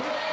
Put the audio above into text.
Wow.